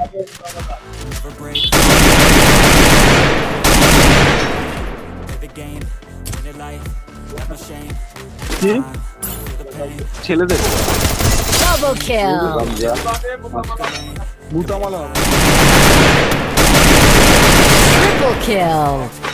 Never break. Play the game, win it life, no shame. কি Feel the pain, ছেলেদের Double kill. বুতামালা Triple kill.